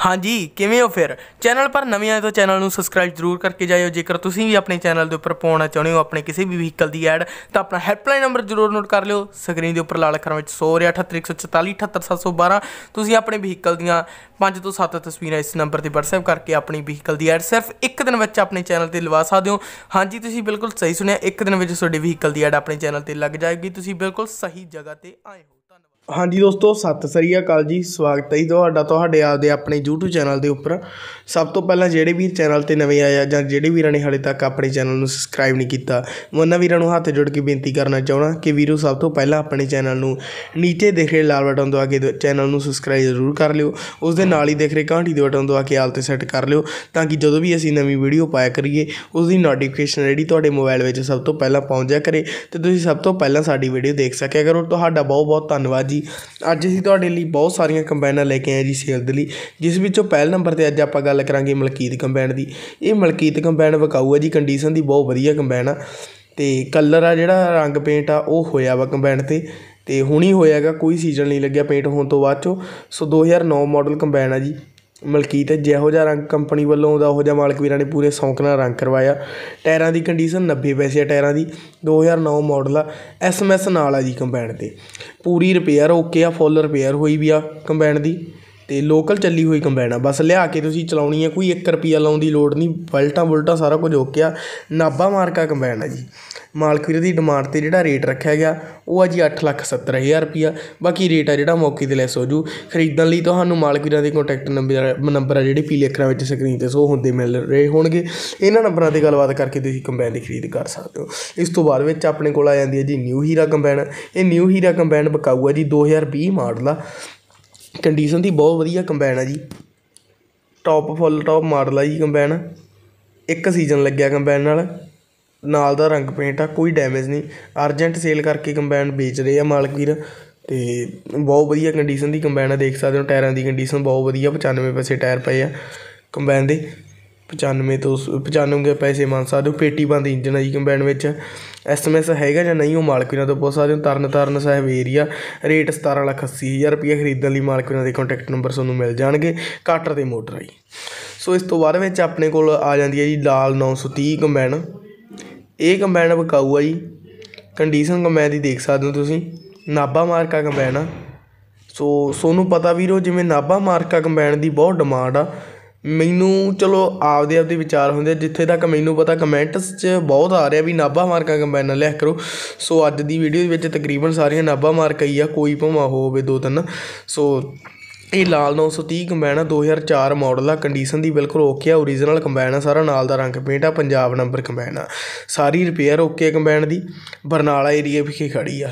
ਹਾਂਜੀ, ਕਿਵੇਂ ਹੋ ਫਿਰ? ਚੈਨਲ ਪਰ ਨਵੇਂ ਆਏ ਤਾਂ ਚੈਨਲ ਨੂੰ ਸਬਸਕ੍ਰਾਈਬ ਜ਼ਰੂਰ ਕਰਕੇ ਜਾਇਓ। ਜੇਕਰ ਤੁਸੀਂ ਵੀ ਆਪਣੇ ਚੈਨਲ ਦੇ ਉੱਪਰ ਪਾਉਣਾ ਚਾਹੁੰਦੇ ਹੋ, ਆਪਣੇ ਕਿਸੇ ਵੀ ਵਹੀਕਲ ਦੀ ਐਡ ਤਾਂ ਆਪਣਾ ਹੈਲਪਲਾਈਨ ਨੰਬਰ ਜ਼ਰੂਰ ਨੋਟ ਕਰ ਲਿਓ। ਸਕਰੀਨ ਦੇ ਉੱਪਰ ਲਾਲ ਅੱਖਰਾਂ ਵਿੱਚ 1008417478712 ਤੁਸੀਂ ਆਪਣੇ ਵਹੀਕਲ ਦੀਆਂ 5 ਤੋਂ 7 ਤਸਵੀਰਾਂ ਇਸ ਨੰਬਰ ਤੇ WhatsApp ਕਰਕੇ ਆਪਣੀ ਵਹੀਕਲ ਦੀ ਐਡ ਸਿਰਫ ਇੱਕ ਦਿਨ ਵਿੱਚ ਆਪਣੇ ਚੈਨਲ ਤੇ ਲਵਾ ਸਕਦੇ ਹੋ। ਹਾਂਜੀ, ਤੁਸੀਂ ਬਿਲਕੁਲ ਸਹੀ ਸੁਣਿਆ। ਇੱਕ ਦਿਨ ਵਿੱਚ ਤੁਹਾਡੇ ਵਹੀਕਲ ਦੀ ਐਡ ਆਪਣੇ ਚੈਨਲ ਤੇ ਲੱਗ ਜਾਏਗੀ। ਤੁਸੀਂ ਬਿਲਕੁਲ ਸਹੀ ਜਗ੍ਹਾ ਤੇ ਆਏ ਹੋ। ਹਾਂਜੀ ਦੋਸਤੋ, ਸਤਿ ਸ੍ਰੀ ਅਕਾਲ ਜੀ, ਸਵਾਗਤ ਹੈ ਜੀ ਤੁਹਾਡਾ, ਤੁਹਾਡੇ ਆਪਦੇ ਆਪਣੇ YouTube ਚੈਨਲ ਦੇ ਉੱਪਰ। ਸਭ ਤੋਂ ਪਹਿਲਾਂ ਜਿਹੜੇ ਵੀ ਚੈਨਲ ਤੇ ਨਵੇਂ ਆਏ ਆ ਜਾਂ ਜਿਹੜੇ ਵੀਰਾਂ ਨੇ ਹਾਲੇ ਤੱਕ ਆਪਣੇ ਚੈਨਲ ਨੂੰ ਸਬਸਕ੍ਰਾਈਬ ਨਹੀਂ ਕੀਤਾ, ਮੈਂ ਉਹਨਾਂ ਵੀਰਾਂ ਨੂੰ ਹੱਥ ਜੋੜ ਕੇ ਬੇਨਤੀ ਕਰਨਾ ਚਾਹਣਾ ਕਿ ਵੀਰੋ, ਸਭ ਤੋਂ ਪਹਿਲਾਂ ਆਪਣੇ ਚੈਨਲ ਨੂੰ ਨੀਚੇ ਦੇਖ ਰਹੇ ਲਾਲ ਬਟਨ ਦਬਾ ਕੇ ਚੈਨਲ ਨੂੰ ਸਬਸਕ੍ਰਾਈਬ ਜ਼ਰੂਰ ਕਰ ਲਿਓ। ਉਸ ਦੇ ਨਾਲ ਹੀ ਦੇਖ ਰਹੇ ਘੰਟੀ ਦੇ ਬਟਨ ਦਬਾ ਕੇ ਆਲ ਤੇ ਸੈੱਟ ਕਰ ਲਿਓ ਤਾਂ ਕਿ ਜਦੋਂ ਵੀ ਅਸੀਂ ਨਵੀਂ ਵੀਡੀਓ ਪਾਇਆ ਕਰੀਏ, ਉਸ ਦੀ ਨੋਟੀਫਿਕੇਸ਼ਨ ਜਿਹੜੀ ਤੁਹਾਡੇ ਮੋਬਾਈਲ ਵਿੱਚ ਸਭ ਤੋਂ ਪਹਿਲਾਂ ਪਹੁੰਚ ਜਾ ਕਰੇ ਤੇ ਤੁਸੀਂ ਸਭ ਤੋਂ ਪਹਿਲਾਂ ਸਾਡੀ ਵੀਡੀਓ ਦੇਖ ਸਕਿਆ ਕਰੋ। ਤੁਹਾਡਾ ਬਹੁਤ ਬਹੁਤ ਧੰਨਵਾਦ ਜੀ। ਅੱਜ ਅਸੀਂ ਤੁਹਾਡੇ ਲਈ ਬਹੁਤ ਸਾਰੀਆਂ ਕੰਬਾਈਨਾਂ ਲੈ ਕੇ ਆਏ ਜੀ ਸੇਲ ਦੇ ਲਈ, ਜਿਸ ਵਿੱਚੋਂ ਪਹਿਲ ਨੰਬਰ ਤੇ ਅੱਜ ਆਪਾਂ ਗੱਲ ਕਰਾਂਗੇ ਮਲਕੀਤ ਕੰਬਾਈਨ ਦੀ। ਇਹ ਮਲਕੀਤ ਕੰਬਾਈਨ ਵਿਕਾਊ ਹੈ ਜੀ ਕੰਡੀਸ਼ਨ ਦੀ ਬਹੁਤ ਵਧੀਆ ਕੰਬਾਈਨ ਆ। ਤੇ ਕਲਰ ਆ ਜਿਹੜਾ, ਰੰਗ ਪੇਂਟ ਆ, ਉਹ ਹੋਇਆ ਵਾ ਕੰਬਾਈਨ ਤੇ। ਤੇ ਹੁਣੀ ਹੋਇਆਗਾ, ਕੋਈ ਸੀਜ਼ਨ ਨਹੀਂ ਲੱਗਿਆ ਪੇਂਟ ਹੋਣ ਤੋਂ ਬਾਅਦ ਚੋਂ। ਸੋ 2009 ਮਾਡਲ ਕੰਬਾਈਨ ਆ ਜੀ। ਮਲਕੀਤ ਜਿਹੋ ਜਿਹਾ ਰੰਗ ਕੰਪਨੀ ਵੱਲੋਂ ਆਉਂਦਾ ਉਹੋ ਜਿਹਾ ਮਾਲਕ ਵੀਰਾਂ ਨੇ ਪੂਰੇ ਸ਼ੌਂਕ ਨਾਲ ਰੰਗ ਕਰਵਾਇਆ। ਟਾਇਰਾਂ ਦੀ ਕੰਡੀਸ਼ਨ 90 ਪੈਸੇ ਆ ਟਾਇਰਾਂ ਦੀ 2009 ਮਾਡਲ ਆ ਐਸਐਮਐਸ ਨਾਲ ਆ ਜੀ ਕੰਬਾਈਨ ਤੇ। ਪੂਰੀ ਰਿਪੇਅਰ ਓਕੇ ਆ ਫੁੱਲ ਰਿਪੇਅਰ ਹੋਈ ਵੀ ਆ ਕੰਬਾਈਨ ਦੀ। ਅਤੇ ਲੋਕਲ ਚੱਲੀ ਹੋਈ ਕੰਬਾਈਨ ਆ। ਬਸ ਲਿਆ ਕੇ ਤੁਸੀਂ ਚਲਾਉਣੀ ਆ, ਕੋਈ ਇੱਕ ਰੁਪਈਆ ਲਾਉਣ ਦੀ ਲੋੜ ਨਹੀਂ। ਬਲਟਾਂ ਬੁਲਟਾਂ ਸਾਰਾ ਕੁਝ ਓਕੇ ਆ। ਨਾਭਾ ਮਾਰਕਾ ਕੰਬਾਈਨ ਆ ਜੀ। ਮਾਲਕ ਵੀਰ ਦੀ ਡਿਮਾਂਡ ਤੇ ਜਿਹੜਾ ਰੇਟ ਰੱਖਿਆ ਗਿਆ, ਉਹ ਆ ਜੀ ਅੱਠ ਲੱਖ 70 ਹਜ਼ਾਰ ਰੁਪਈਆ। ਬਾਕੀ ਰੇਟ ਆ ਜਿਹੜਾ ਮੌਕੇ ਤੇ ਲੈਸ ਹੋ ਜੂ। ਖਰੀਦਣ ਲਈ ਤੁਹਾਨੂੰ ਮਾਲਕ ਵੀਰਾਂ ਦੇ ਕੰਟੈਕਟ ਨੰਬਰ ਨੰਬਰ ਆ ਜਿਹੜੇ ਪੀਲੇ ਅੱਖਰਾਂ ਵਿੱਚ ਸਕਰੀਨ ਤੇ, ਸ਼ੋ ਹੁੰਦੇ ਮਿਲ ਰਹੇ ਹੋਣਗੇ। ਇਹਨਾਂ ਨੰਬਰਾਂ ਤੇ ਗੱਲਬਾਤ ਕਰਕੇ ਤੁਸੀਂ ਕੰਬਾਈਨ ਦੀ ਖਰੀਦ ਕਰ ਸਕਦੇ ਹੋ। ਇਸ ਤੋਂ ਬਾਅਦ ਵਿੱਚ ਆਪਣੇ ਕੋਲ ਆ ਜਾਂਦੀ ਹੈ ਜੀ ਨਿਊ ਹੀਰਾ ਕੰਬਾਈਨ। ਇਹ ਨਿਊ ਹੀਰਾ ਕੰਬਾਈਨ ਬਕਾਊ ਆ ਜੀ 2020 ਮਾਡਲ ਆ। ਕੰਡੀਸ਼ਨ ਦੀ ਬਹੁਤ ਵਧੀਆ ਕੰਬਾਈਨ ਆ ਜੀ। ਟੋਪ ਫੁੱਲ ਟੋਪ ਮਾਡਲ ਆ ਜੀ ਕੰਬਾਈਨ ਇੱਕ ਸੀਜ਼ਨ ਲੱਗਿਆ ਕੰਬਾਈਨ ਨਾਲ। ਨਾਲ ਦਾ ਰੰਗ ਪੇਂਟ ਆ, ਕੋਈ ਡੈਮੇਜ ਨਹੀਂ। ਅਰਜੈਂਟ ਸੇਲ ਕਰਕੇ ਕੰਬਾਈਨ ਵੇਚ ਰਹੇ ਆ ਮਾਲਕ ਵੀਰ। ਅਤੇ ਬਹੁਤ ਵਧੀਆ ਕੰਡੀਸ਼ਨ ਦੀ ਕੰਬਾਈਨ ਆ, ਦੇਖ ਸਕਦੇ ਹੋ, ਟਾਇਰਾਂ ਦੀ ਕੰਡੀਸ਼ਨ ਬਹੁਤ ਵਧੀਆ 95 ਪੈਸੇ ਟਾਇਰ ਪਏ ਆ ਕੰਬਾਈਨ ਦੇ। 95 ਤੋਂ 95 ਪੈਸੇ ਮੰਨ ਸਕਦੇ ਹੋ, ਪੇਟੀ ਬੰਦ ਇੰਜਨ ਆ ਜੀ ਕੰਬਾਈਨ ਵਿੱਚ। ਐਸਐਮਐਸ ਹੈਗਾ ਜਾਂ ਨਹੀਂ, ਉਹ ਮਾਲਕ ਵੀਰਾਂ ਤੋਂ ਪੁੱਛ ਸਕਦੇ ਹੋ ਤਰਨ ਤਾਰਨ ਸਾਹਿਬ ਏਰੀਆ ਰੇਟ 17 ਲੱਖ 80 ਹਜ਼ਾਰ ਰੁਪਏ ਖਰੀਦਣ ਲਈ ਮਾਲਕ ਵੀਰਾਂ ਦੇ ਕੰਟੈਕਟ ਨੰਬਰ ਤੁਹਾਨੂੰ ਮਿਲ ਜਾਣਗੇ, ਕਾਟਰ ਤੇ ਮੋਟਰ ਆ ਜੀ। ਸੋ ਇਸ ਤੋਂ ਬਾਅਦ ਵਿੱਚ ਆਪਣੇ ਕੋਲ ਆ ਜਾਂਦੀ ਹੈ ਜੀ ਲਾਲ 930 ਕੰਬਾਈਨ। ਇਹ ਕੰਬਾਈਨ ਵਿਕਾਊ ਆ ਜੀ। ਕੰਡੀਸ਼ਨ ਕੰਬਾਈਨ ਦੀ ਦੇਖ ਸਕਦੇ ਹੋ ਤੁਸੀਂ। ਨਾਭਾ ਮਾਰਕਾ ਕੰਬਾਈਨ ਆ। ਸੋ, ਸੋਨੂੰ ਪਤਾ ਵੀਰੋ, ਜਿਵੇਂ ਨਾਭਾ ਮਾਰਕਾ ਕੰਬਾਈਨ ਦੀ ਬਹੁਤ ਡਿਮਾਂਡ ਆ ਮੈਨੂੰ ਚਲੋ ਆਪਦੇ ਆਪਦੇ ਵਿਚਾਰ ਹੁੰਦੇ ਜਿੱਥੇ ਤੱਕ ਮੈਨੂੰ ਪਤਾ ਕਮੈਂਟਸ 'ਚ ਬਹੁਤ ਆ ਰਿਹਾ ਵੀ ਨਾਭਾ ਮਾਰਕਾ ਕੰਬਾਈਨ ਲਿਆ ਕਰੋ। ਸੋ ਅੱਜ ਦੀ ਵੀਡੀਓ ਵਿੱਚ ਤਕਰੀਬਨ ਸਾਰੀਆਂ ਨਾਭਾ ਮਾਰਕਾ ਹੀ ਆ, ਕੋਈ ਭਾਵੇਂ ਹੋਵੇ ਦੋ ਤਿੰਨ। ਸੋ ਇਹ ਲਾਲ 930 ਕੰਬਾਈਨ ਆ 2004 ਮਾਡਲ ਆ ਕੰਡੀਸ਼ਨ ਦੀ ਬਿਲਕੁਲ ਓਕੇ ਆ ਓਰੀਜਨਲ ਕੰਬਾਈਨ ਆ, ਸਾਰਾ ਨਾਲ ਦਾ ਰੰਗ ਪੇਂਟ ਆ, ਪੰਜਾਬ ਨੰਬਰ ਕੰਬਾਈਨ ਆ। ਸਾਰੀ ਰਿਪੇਅਰ ਓਕੇ ਕੰਬਾਈਨ ਦੀ, ਬਰਨਾਲਾ ਏਰੀਆ ਵਿਖੇ ਖੜੀ ਆ।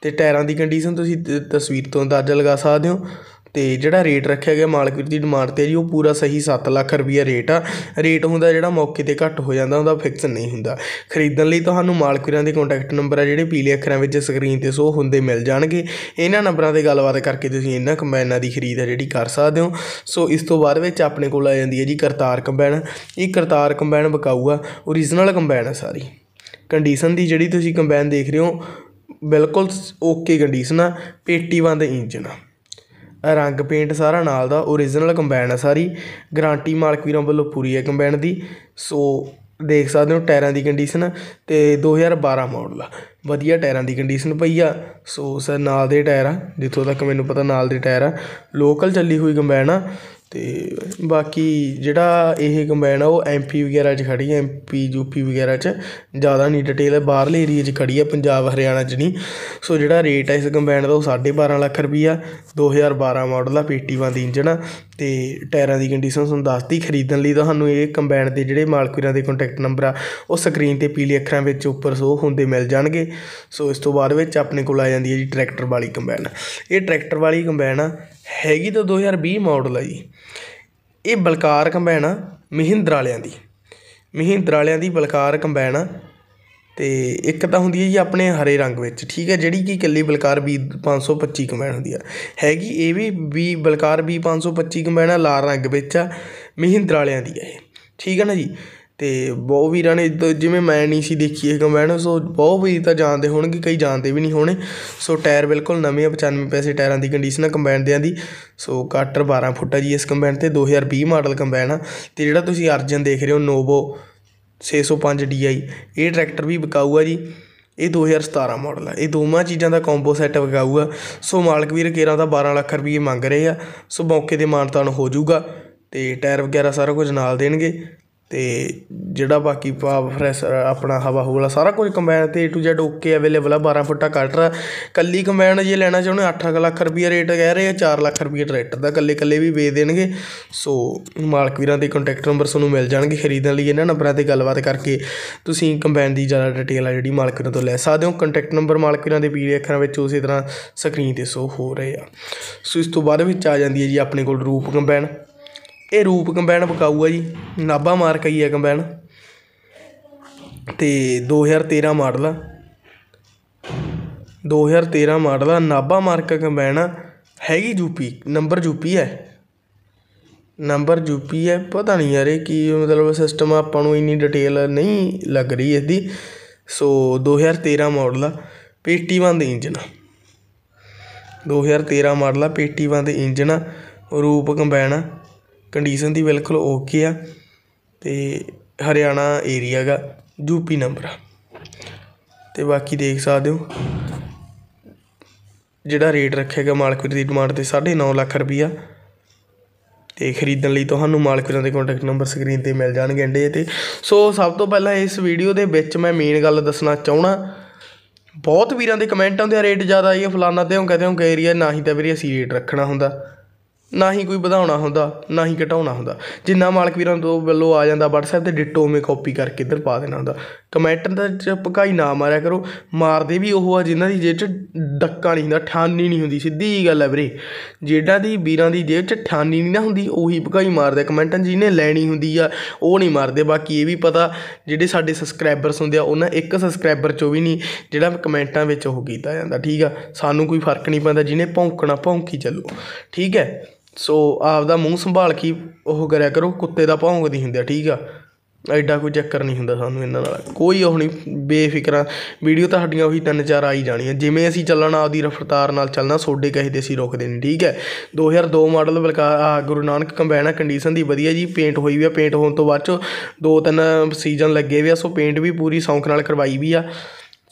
ਤੇ ਟਾਇਰਾਂ ਦੀ ਕੰਡੀਸ਼ਨ ਤੁਸੀਂ ਤਸਵੀਰ ਤੋਂ ਅੰਦਾਜ਼ਾ ਲਗਾ ਸਕਦੇ ਹੋ। ਅਤੇ ਜਿਹੜਾ ਰੇਟ ਰੱਖਿਆ ਗਿਆ ਮਾਲਕ ਵੀਰ ਦੀ ਡਿਮਾਂਡ ਤੇ ਜੀ, ਉਹ ਪੂਰਾ ਸਹੀ ਸੱਤ ਲੱਖ ਰੁਪਈਆ ਰੇਟ ਆ। ਰੇਟ ਹੁੰਦਾ ਜਿਹੜਾ ਮੌਕੇ ਤੇ ਘੱਟ ਹੋ ਜਾਂਦਾ, ਉਹਦਾ ਫਿਕਸ ਨਹੀਂ ਹੁੰਦਾ। ਖਰੀਦਣ ਲਈ ਤੁਹਾਨੂੰ ਮਾਲਕ ਵੀਰਾਂ ਦੇ ਕੰਟੈਕਟ ਨੰਬਰ ਆ, ਜਿਹੜੇ ਪੀਲੇ ਅੱਖਰਾਂ ਵਿੱਚ ਸਕਰੀਨ ਤੇ ਸ਼ੋ ਹੁੰਦੇ ਮਿਲ ਜਾਣਗੇ। ਇਹਨਾਂ ਨੰਬਰਾਂ ਤੇ ਗੱਲਬਾਤ ਕਰਕੇ ਤੁਸੀਂ ਇਹਨਾਂ ਕੰਬਾਈਨਾਂ ਦੀ ਖਰੀਦ ਆ ਜਿਹੜੀ ਕਰ ਸਕਦੇ ਹੋ। ਸੋ ਇਸ ਤੋਂ ਬਾਅਦ ਵਿੱਚ ਆਪਣੇ ਕੋਲ ਆ ਜਾਂਦੀ ਹੈ ਜੀ ਕਰਤਾਰ ਕੰਬਾਈਨ। ਇਹ ਕਰਤਾਰ ਕੰਬਾਈਨ ਬਕਾਊ ਆ ਓਰੀਜਨਲ ਕੰਬਾਈਨ ਆ ਸਾਰੀ। ਕੰਡੀਸ਼ਨ ਦੀ ਜਿਹੜੀ ਤੁਸੀਂ ਕੰਬਾਈਨ ਦੇਖ ਰਹੇ ਹੋ, ਬਿਲਕੁਲ ਓਕੇ ਕੰਡੀਸ਼ਨ ਆ, ਪੇਟੀ ਬੰਦ ਇੰਜਨ ਆ। ਰੰਗ ਪੇਂਟ ਸਾਰਾ ਨਾਲ ਦਾ ਓਰੀਜਨਲ ਕੰਬਾਈਨ ਆ ਸਾਰੀ। ਗਾਰੰਟੀ ਮਾਲਕ ਵੀਰਾਂ ਵੱਲੋਂ ਪੂਰੀ ਹੈ ਕੰਬਾਈਨ ਦੀ। ਸੋ ਦੇਖ ਸਕਦੇ ਹੋ ਟਾਇਰਾਂ ਦੀ ਕੰਡੀਸ਼ਨ ਤੇ 2012 ਮਾਡਲ ਆ। ਵਧੀਆ ਟਾਇਰਾਂ ਦੀ ਕੰਡੀਸ਼ਨ ਪਈ ਆ। ਸੋ ਸਰ, ਨਾਲ ਦੇ ਟਾਇਰ ਆ, ਜਿੱਥੋਂ ਤੱਕ ਮੈਨੂੰ ਪਤਾ ਨਾਲ ਦੇ ਟਾਇਰ ਆ। ਲੋਕਲ ਚੱਲੀ ਹੋਈ ਕੰਬਾਈਨ ਆ। ਅਤੇ ਬਾਕੀ ਜਿਹੜਾ ਇਹ ਕੰਬਾਈਨ ਆ, ਉਹ ਐਮਪੀ ਵਗੈਰਾ 'ਚ ਖੜ੍ਹੀ ਖੜੀ ਪੀ ਯੂ ਪੀ ਵਗੈਰਾ 'ਚ, ਜ਼ਿਆਦਾ ਨਹੀਂ ਡਿਟੇਲ ਬਾਹਰਲੇ ਏਰੀਏ 'ਚ ਖੜ੍ਹੀ ਹੈ ਪੰਜਾਬ, ਹਰਿਆਣਾ 'ਚ ਨਹੀਂ। ਸੋ ਜਿਹੜਾ ਰੇਟ ਹੈ ਇਸ ਕੰਬਾਈਨ ਦਾ, ਉਹ 12.5 ਲੱਖ ਰੁਪਈਆ 2012 ਮਾਡਲ ਆ ਪੇਟੀ ਬੰਦ ਇੰਜਣ ਆ ਅਤੇ ਟਾਇਰਾਂ ਦੀ ਕੰਡੀਸ਼ਨ ਤੁਹਾਨੂੰ ਦੱਸਦੀ ਖਰੀਦਣ ਲਈ ਤੁਹਾਨੂੰ ਇਹ ਕੰਬਾਈਨ ਦੇ ਜਿਹੜੇ ਮਾਲਕ ਵੀਰਾਂ ਦੇ ਕੰਟੈਕਟ ਨੰਬਰ ਆ, ਉਹ ਸਕਰੀਨ ਤੇ ਪੀਲੇ ਅੱਖਰਾਂ ਵਿੱਚ ਉੱਪਰ ਸੋ ਹੁੰਦੇ ਮਿਲ ਜਾਣਗੇ। ਸੋ ਇਸ ਤੋਂ ਬਾਅਦ ਵਿੱਚ ਆਪਣੇ ਕੋਲ ਆ ਜਾਂਦੀ ਹੈ ਜੀ ਟਰੈਕਟਰ ਵਾਲੀ ਕੰਬਾਈਨ ਇਹ ਟਰੈਕਟਰ ਵਾਲੀ ਕੰਬਾਈਨ ਆ ਹੈਗੀ ਤਾਂ 2020 ਮਾਡਲ ਆ ਜੀ। ਇਹ ਬਲਕਾਰ ਕੰਬਾਈਨ ਆ ਮਹਿੰਦਰ ਵਾਲਿਆਂ ਦੀ। ਮਹਿੰਦਰ ਵਾਲਿਆਂ ਦੀ ਬਲਕਾਰ ਕੰਬਾਈਨ ਆ ਤੇ ਇੱਕ ਤਾਂ ਹੁੰਦੀ ਹੈ ਜੀ ਆਪਣੇ ਹਰੇ ਰੰਗ ਵਿੱਚ, ਠੀਕ ਹੈ ਜਿਹੜੀ ਕਿ ਇਕੱਲੀ ਬਲਕਾਰ ਵੀ 525 ਕੰਬਾਈਨ ਹੁੰਦੀ ਆ। ਹੈਗੀ ਇਹ ਵੀ ਵੀ ਬਲਕਾਰ ਵੀ 525 ਕੰਬਾਈਨ ਆ, ਲਾਲ ਰੰਗ ਵਿੱਚ ਆ, ਮਹਿੰਦਰ ਵਾਲਿਆਂ ਦੀ ਆ ਇਹ। ਠੀਕ ਹੈ ਨਾ ਜੀ? ਅਤੇ ਬਹੁਤ ਵੀਰਾਂ ਨੇ ਇੱਦਾਂ ਜਿਵੇਂ ਮੈਂ ਨਹੀਂ ਸੀ ਦੇਖੀ ਇਹ ਕੰਬਾਈਨ ਸੋ ਬਹੁਤ ਵੀਰ ਤਾਂ ਜਾਣਦੇ ਹੋਣਗੇ, ਕਈ ਜਾਣਦੇ ਵੀ ਨਹੀਂ ਹੋਣੇ। ਸੋ ਟਾਇਰ ਬਿਲਕੁਲ ਨਵੇਂ ਆ 95 ਪੈਸੇ ਟਾਇਰਾਂ ਦੀ ਕੰਡੀਸ਼ਨ ਆ ਕੰਬਾਈਨ ਦਿਆਂ ਦੀ। ਸੋ ਕਾਟਰ 12 ਫੁੱਟ ਆ ਜੀ ਇਸ ਕੰਬਾਈਨ ਤੇ 2020 ਮਾਡਲ ਕੰਬਾਈਨ ਆ। ਅਤੇ ਜਿਹੜਾ ਤੁਸੀਂ ਅਰਜਨ ਦੇਖ ਰਹੇ ਹੋ ਨੋਵੋ 605 DI ਇਹ ਟਰੈਕਟਰ ਵੀ ਵਿਕਾਊ ਆ ਜੀ। ਇਹ 2017 ਮਾਡਲ ਆ, ਇਹ ਦੋਵਾਂ ਚੀਜ਼ਾਂ ਦਾ ਕੰਬੋ ਸੈੱਟ ਵਿਕਾਊ ਆ। ਸੋ ਮਾਲਕ ਵੀਰ ਕੇਰਾਂ ਦਾ 12 ਲੱਖ ਰੁਪਏ ਮੰਗ ਰਹੇ ਆ। ਸੋ ਮੌਕੇ ਤੇ ਮਾਨਤਾਨ ਹੋ ਜਾਊਗਾ, ਤੇ ਟਾਇਰ ਵਗੈਰਾ ਸਾਰਾ ਕੁਝ ਨਾਲ ਦੇਣਗੇ। ਅਤੇ ਜਿਹੜਾ ਬਾਕੀ ਪਾਵ ਫਰੈਸ਼ਰ ਆਪਣਾ ਹਵਾ ਹੂਲਾ ਸਾਰਾ ਕੁਝ ਕੰਬਾਈਨ ਤੇ A to Z okay available ਆ 12 ਫੁੱਟਾ ਕਟਰ ਆ। ਕੱਲੀ ਕੰਬਾਈਨ ਜੇ ਲੈਣਾ ਚਾਹੁੰਦੇ ਅੱਠ ਕੁ ਲੱਖ ਰੁਪਈਆ ਰੇਟ ਕਹਿ ਰਹੇ ਆ, ਚਾਰ ਲੱਖ ਰੁਪਏ ਟਰੈਕਟਰ ਦਾ ਇਕੱਲੇ ਇਕੱਲੇ ਵੀ ਵੇਚ ਦੇਣਗੇ। ਸੋ ਮਾਲਕ ਵੀਰਾਂ ਦੇ ਕੰਟੈਕਟ ਨੰਬਰ ਤੁਹਾਨੂੰ ਮਿਲ ਜਾਣਗੇ ਖਰੀਦਣ ਲਈ, ਇਹਨਾਂ ਨੰਬਰਾਂ ਤੇ ਗੱਲਬਾਤ ਕਰਕੇ ਤੁਸੀਂ ਕੰਬਾਈਨ ਦੀ ਜ਼ਿਆਦਾ ਡਿਟੇਲ ਆ ਜਿਹੜੀ ਮਾਲਕ ਵੀਰਾਂ ਤੋਂ ਲੈ ਸਕਦੇ ਹੋ। ਕੰਟੈਕਟ ਨੰਬਰ ਮਾਲਕ ਵੀਰਾਂ ਦੇ ਪੀੜੇ ਅੱਖਰਾਂ ਵਿੱਚ ਉਸੇ ਤਰ੍ਹਾਂ ਸਕਰੀਨ ਤੇ ਸ਼ੋ ਹੋ ਰਹੇ ਆ। ਸੋ ਇਸ ਤੋਂ ਬਾਅਦ ਵਿੱਚ ਆ ਜਾਂਦੀ ਹੈ ਜੀ ਆਪਣੇ ਕੋਲ ਰੂਪ ਕੰਬਾਈਨ ਇਹ ਰੂਪ ਕੰਬਾਈਨ ਵਿਕਾਊ ਆ ਜੀ, ਨਾਭਾ ਮਾਰਕ ਆਈ ਹੈ ਕੰਬਾਈਨ। ਤੇ 2013 ਮਾਡਲ ਆ। 2013 ਮਾਡਲ ਆ, ਨਾਭਾ ਮਾਰਕ ਕੰਬਾਈਨ ਆ। ਹੈਗੀ ਯੂਪੀ, ਨੰਬਰ ਯੂਪੀ ਹੈ। ਨੰਬਰ ਯੂਪੀ ਹੈ, ਪਤਾ ਨਹੀਂ ਯਾਰ ਇਹ ਕੀ ਮਤਲਬ ਸਿਸਟਮ ਆਪਾਂ ਨੂੰ ਇੰਨੀ ਡਿਟੇਲ ਨਹੀਂ ਲੱਗ ਰਹੀ ਇਹਦੀ। ਸੋ 2013 ਮਾਡਲ ਆ ਪੇਟੀ ਬੰਦ ਇੰਜਨ ਆ। 2013 ਮਾਡਲ ਆ ਪੇਟੀ ਬੰਦ ਇੰਜਨ ਆ, ਰੂਪ ਕੰਬਾਈਨ ਆ। ਕੰਡੀਸ਼ਨ ਦੀ ਬਿਲਕੁਲ ਓਕੇ ਆ ਤੇ ਹਰਿਆਣਾ ਏਰੀਆ ਗਾ ਯੂਪੀ ਨੰਬਰ ਆ। ਤੇ ਬਾਕੀ ਦੇਖ ਸਕਦੇ ਹੋ, ਜਿਹੜਾ ਰੇਟ ਰੱਖਿਆਗਾ ਮਾਲਕ ਦੀ ਡਿਮਾਂਡ ਤੇ 9.5 ਲੱਖ ਰੁਪਈਆ। ਤੇ ਖਰੀਦਣ ਲਈ ਤੁਹਾਨੂੰ ਮਾਲਕਾਂ ਦੇ ਕੰਟੈਕਟ ਨੰਬਰ ਸਕਰੀਨ ਤੇ ਮਿਲ ਜਾਣਗੇ ਅੰਡੇ ਤੇ। ਸੋ ਸਭ ਤੋਂ ਪਹਿਲਾਂ ਇਸ ਵੀਡੀਓ ਦੇ ਵਿੱਚ ਮੈਂ ਮੇਨ ਗੱਲ ਦੱਸਣਾ ਚਾਹਣਾ ਬਹੁਤ ਵੀਰਾਂ ਦੇ ਕਮੈਂਟ ਆਉਂਦੇ ਆ ਰੇਟ ਜ਼ਿਆਦਾ ਆਈ ਹੈ ਫਲਾਨਾ ਤੇ ਉਹ ਕਹਦੇ ਹੋ ਏਰੀਆ ਨਾ ਹੀ ਤਾਂ ਵੀਰੇ ਅਸੀਂ ਰੇਟ ਰੱਖਣਾ ਹੁੰਦਾ। ਨਾ ਹੀ ਕੋਈ ਵਧਾਉਣਾ ਹੁੰਦਾ, ਨਾ ਹੀ ਘਟਾਉਣਾ ਹੁੰਦਾ। ਜਿੰਨਾ ਮਾਲਕ ਵੀਰਾਂ ਤੋਂ ਵੱਲੋਂ ਆ ਜਾਂਦਾ ਵਟਸਐਪ ਤੇ ਡਿਟੋ ਉਵੇਂ ਕਾਪੀ ਕਰਕੇ ਇੱਧਰ ਪਾ ਦੇਣਾ ਹੁੰਦਾ। ਕਮੈਂਟ ਦਾ ਚ ਭਕਾਈ ਨਾ ਮਾਰਿਆ ਕਰੋ। ਮਾਰਦੇ ਵੀ ਉਹ ਆ ਜਿਨ੍ਹਾਂ ਦੀ ਜੇਬ 'ਚ ਡੱਕਾ ਨਹੀਂ ਹੁੰਦਾ, ਠਾਨੀ ਨਹੀਂ ਹੁੰਦੀ। ਸਿੱਧੀ ਜੀ ਗੱਲ ਹੈ ਵੀਰੇ। ਜਿਹੜਾ ਦੀ ਵੀਰਾਂ ਦੀ ਜੇਬ 'ਚ ਠਾਨੀ ਨਹੀਂ ਨਾ ਹੁੰਦੀ, ਉਹੀ ਭਕਾਈ ਮਾਰਦੇ। ਕਮੈਂਟਾਂ ਜਿਹਨੇ ਲੈਣੀ ਹੁੰਦੀ ਆ, ਉਹ ਨਹੀਂ ਮਾਰਦੇ। ਬਾਕੀ ਇਹ ਵੀ ਪਤਾ, ਜਿਹੜੇ ਸਾਡੇ ਸਬਸਕ੍ਰਾਈਬਰਸ ਹੁੰਦੇ ਆ, ਉਹਨਾਂ ਇੱਕ ਸਬਸਕ੍ਰਾਈਬਰ 'ਚੋਂ ਵੀ ਨਹੀਂ, ਜਿਹੜਾ ਕਮੈਂਟਾਂ ਵਿੱਚ ਉਹ ਕੀਤਾ ਜਾਂਦਾ। ਠੀਕ ਆ? ਸਾਨੂੰ ਕੋਈ ਫ਼ਰਕ ਨਹੀਂ ਪੈਂਦਾ, ਜਿਹਨੇ ਭੌਂਕਣਾ, ਭੌਂਕੀ ਚੱਲੋ। ਠੀਕ ਹੈ? ਸੋ ਆਪਦਾ ਮੂੰਹ ਸੰਭਾਲ ਕੇ ਉਹ ਕਰਿਆ ਕਰੋ, ਕੁੱਤੇ ਦਾ ਭੌਂਕਦੀ ਹੁੰਦੀ ਆ ਠੀਕ ਆ? ਐਡਾ ਕੋਈ ਚੱਕਰ ਨਹੀਂ ਹੁੰਦਾ ਸਾਨੂੰ ਇਹਨਾਂ ਨਾਲ। ਕੋਈ ਉਹ ਨਹੀਂ, ਬੇਫਿਕਰਾਂ ਵੀਡੀਓ ਤੁਹਾਡੀਆਂ ਉਹੀ ਤਿੰਨ ਚਾਰ ਆਈ ਜਾਣੀਆਂ। ਜਿਵੇਂ ਅਸੀਂ ਚੱਲਣਾ ਆਪਦੀ ਰਫਤਾਰ ਨਾਲ ਚੱਲਣਾ, ਸੋਡੇ ਕਹੇ ਤੇ ਅਸੀਂ ਰੋਕਦੇ ਨਹੀਂ, ਠੀਕ ਹੈ? 2002 ਮਾਡਲ ਬਲਕਾ ਆਹ ਗੁਰੂ ਨਾਨਕ ਕੰਬਾਈਨ ਕੰਡੀਸ਼ਨ ਦੀ ਵਧੀਆ ਜੀ ਪੇਂਟ ਹੋਈ ਵੀ ਆ ਪੇਂਟ ਹੋਣ ਤੋਂ ਬਾਅਦ ਚੋਂ ਦੋ ਤਿੰਨ ਸੀਜ਼ਨ ਲੱਗੇ ਵੀ ਆ, ਸੋ ਪੇਂਟ ਵੀ ਪੂਰੀ ਸੌਂਕ ਨਾਲ ਕਰਵਾਈ ਵੀ ਆ।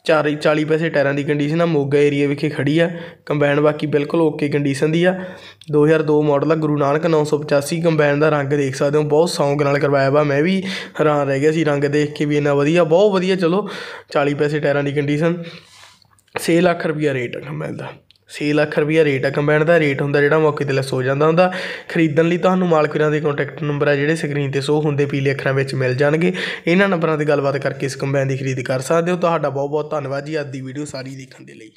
ਚਾਰ 40 ਪੈਸੇ ਟਾਇਰਾਂ ਦੀ ਕੰਡੀਸ਼ਨ ਆ, ਮੋਗਾ ਏਰੀਆ ਵਿਖੇ ਖੜੀ ਆ, ਕੰਬਾਈਨ ਬਾਕੀ ਬਿਲਕੁਲ ਓਕੇ ਕੰਡੀਸ਼ਨ ਦੀ ਆ। 2002 ਮਾਡਲ ਆ, ਗੁਰੂ ਨਾਨਕ 985 ਕੰਬਾਈਨ ਦਾ ਰੰਗ ਦੇਖ ਸਕਦੇ ਹੋ, ਬਹੁਤ ਸੌਂਗ ਨਾਲ ਕਰਵਾਇਆ ਵਾ, ਮੈਂ ਵੀ ਹੈਰਾਨ ਰਹਿ ਗਿਆ ਸੀ ਰੰਗ ਦੇਖ ਕੇ ਵੀ ਇੰਨਾ ਵਧੀਆ, ਬਹੁਤ ਵਧੀਆ, ਚਲੋ 40 ਪੈਸੇ ਟਾਇਰਾਂ ਦੀ ਕੰਡੀਸ਼ਨ 6 ਲੱਖ ਰੁਪਈਆ ਰੇਟ ਮਿਲਦਾ 6 ਲੱਖ ਰੁਪਈਆ ਰੇਟ ਆ। ਕੰਬਾਈਨ ਦਾ ਰੇਟ ਹੁੰਦਾ ਜਿਹੜਾ ਮੌਕੇ ਤੇ ਲੈਸ ਹੋ ਜਾਂਦਾ ਹੁੰਦਾ। ਖਰੀਦਣ ਲਈ ਤੁਹਾਨੂੰ ਮਾਲਕਾਂ ਦੇ ਕੰਟੈਕਟ ਨੰਬਰ ਆ ਜਿਹੜੇ ਸਕਰੀਨ ਤੇ ਸ਼ੋ ਹੁੰਦੇ ਪੀਲੇ ਅੱਖਰਾਂ ਵਿੱਚ ਮਿਲ ਜਾਣਗੇ। ਇਹਨਾਂ ਨੰਬਰਾਂ ਤੇ ਗੱਲਬਾਤ ਕਰਕੇ ਇਸ ਕੰਬਾਈਨ ਦੀ ਖਰੀਦ ਕਰ ਸਕਦੇ ਹੋ। ਤੁਹਾਡਾ ਬਹੁਤ ਬਹੁਤ ਧੰਨਵਾਦ ਜੀ। ਅੱਜ ਦੀ ਵੀਡੀਓ ਸਾਰੀ ਦੇਖਣ ਦੇ ਲਈ।